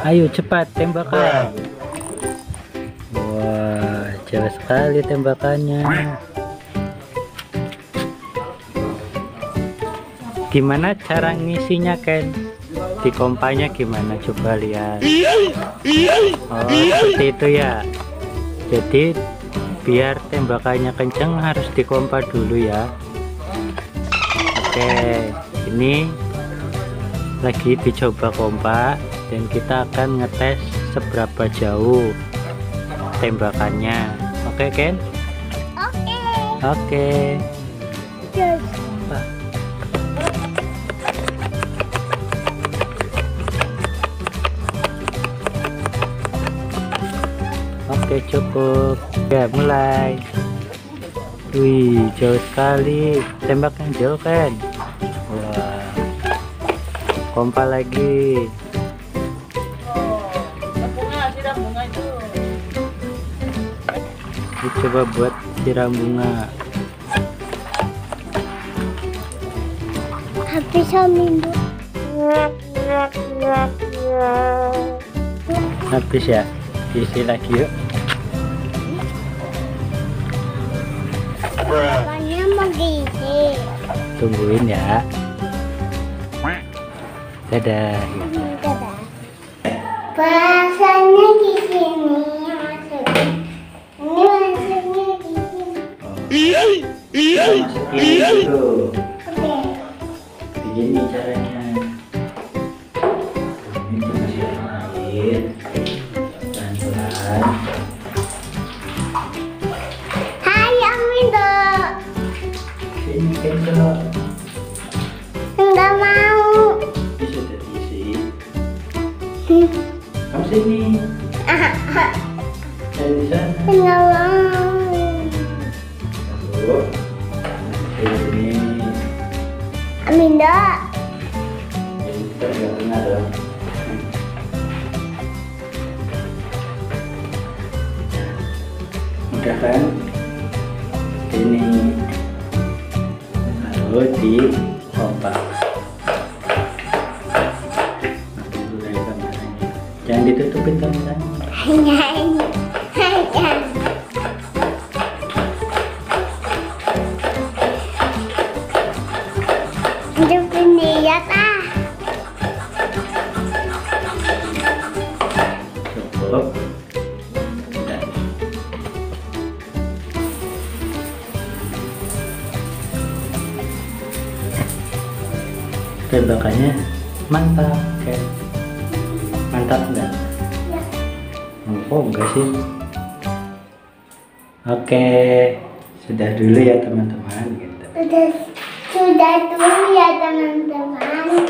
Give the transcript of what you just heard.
Ayo cepat tembakan. Wah, jauh sekali tembakannya. Gimana cara ngisinya Ken? Di kompanya gimana? Coba lihat. Oh, seperti itu ya. Jadi biar tembakannya kenceng harus dikompa dulu ya. Oke, ini lagi dicoba kompa dan kita akan ngetes seberapa jauh tembakannya. Oke, Ken? Oke. Oke. Yes. Oke cukup ya mulai Wih jauh sekali tembak yang jauh kan Wah kompa lagi siram bunga itu buat siram bunga Habis minggu. habis ya isi lagi yuk Bapaknya mau gizi. tungguin ya dadah Dadah. Bahasanya dulu Oke. begini caranya ini dimasukin air pelan-pelan Hai Amindo. sini kendor Enggak mau. sudah diisi kamu sini dari di sana Enggak mau. Lalu, ini Amindo. ini kita nggak kena dong udah kan ini lalu di kompak jangan ditutupin kameranya Hanya ini. Hanya. Udah. tembakannya mantap kan mantap enggak oh enggak sih oke sudah dulu ya teman-teman gitu Sudah sudah dulu ya teman-teman.